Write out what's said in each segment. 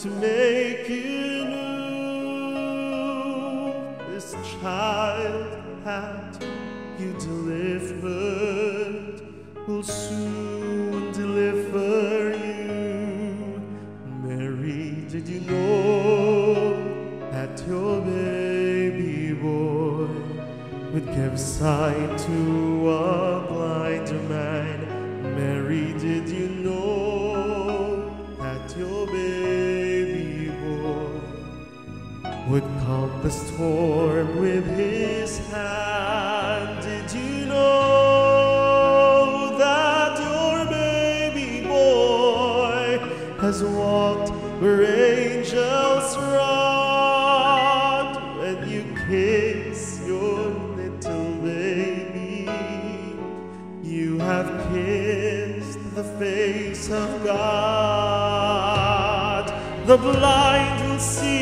To make you new? This child that you delivered will would calm the storm with his hand? Did you know that your baby boy has walked where angels run? When you kiss your little baby, you have kissed the face of God. The blind will see,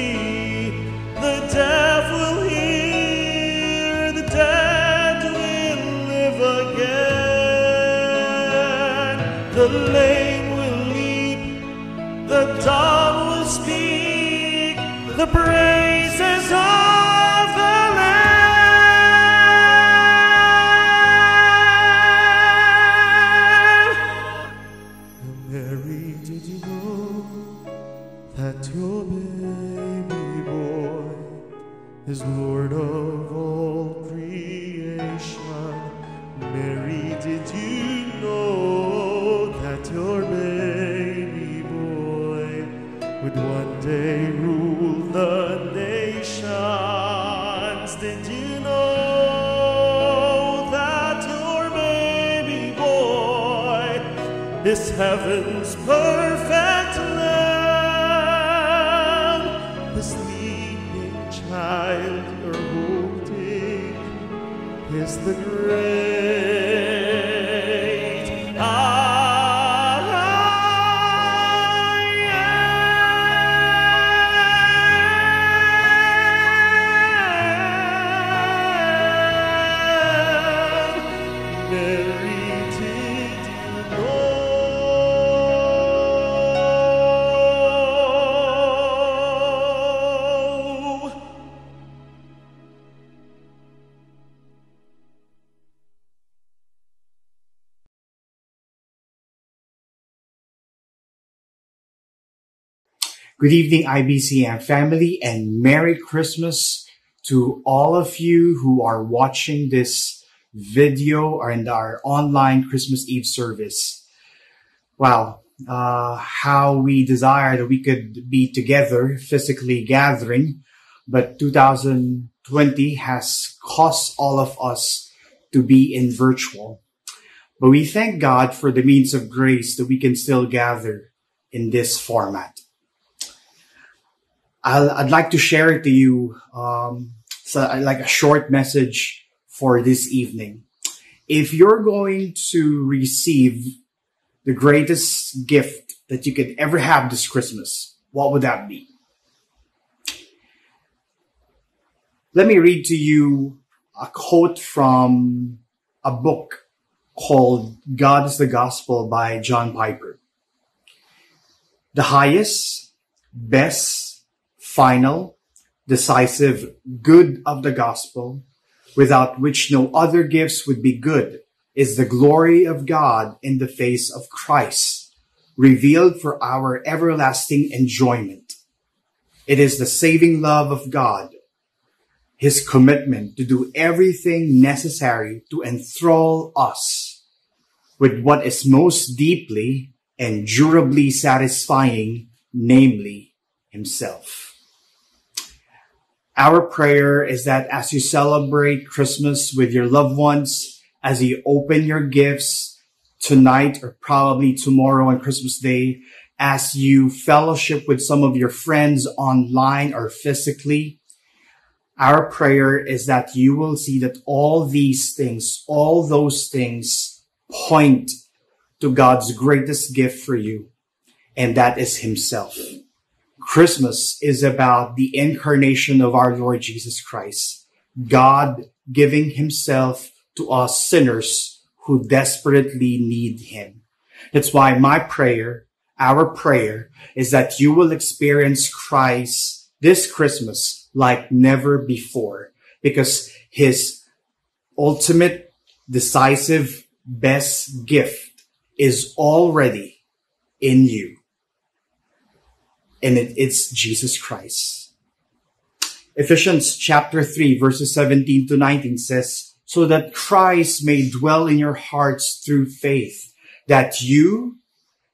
The lame will leap, the dumb will speak, the praises of the Lamb. Mary, did you know that your baby boy is Lord of all creation? Mary, did you would one day rule the nations? Did you know that your baby boy is heaven's perfect lamb? The sleeping child you're holding is the great Good evening, IBCM family, and Merry Christmas to all of you who are watching this video and our online Christmas Eve service. Wow, uh, how we desire that we could be together physically gathering, but 2020 has caused all of us to be in virtual. But we thank God for the means of grace that we can still gather in this format. I'll, I'd like to share it to you um, so like a short message for this evening. If you're going to receive the greatest gift that you could ever have this Christmas, what would that be? Let me read to you a quote from a book called God is the Gospel by John Piper. The highest, best, final, decisive good of the gospel, without which no other gifts would be good, is the glory of God in the face of Christ, revealed for our everlasting enjoyment. It is the saving love of God, his commitment to do everything necessary to enthrall us with what is most deeply and durably satisfying, namely himself. Our prayer is that as you celebrate Christmas with your loved ones, as you open your gifts tonight or probably tomorrow on Christmas Day, as you fellowship with some of your friends online or physically, our prayer is that you will see that all these things, all those things point to God's greatest gift for you, and that is Himself. Christmas is about the incarnation of our Lord Jesus Christ. God giving himself to us sinners who desperately need him. That's why my prayer, our prayer is that you will experience Christ this Christmas like never before because his ultimate, decisive, best gift is already in you. And it, it's Jesus Christ. Ephesians chapter 3 verses 17 to 19 says, so that Christ may dwell in your hearts through faith, that you,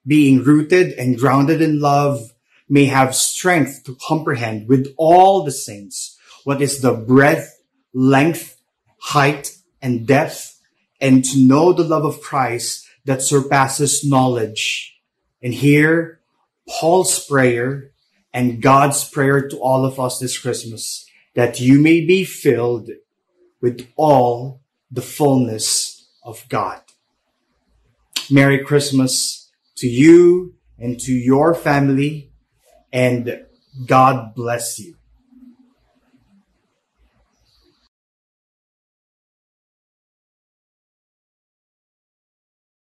being rooted and grounded in love, may have strength to comprehend with all the saints what is the breadth, length, height, and depth, and to know the love of Christ that surpasses knowledge. And here, Paul's prayer and God's prayer to all of us this Christmas, that you may be filled with all the fullness of God. Merry Christmas to you and to your family and God bless you.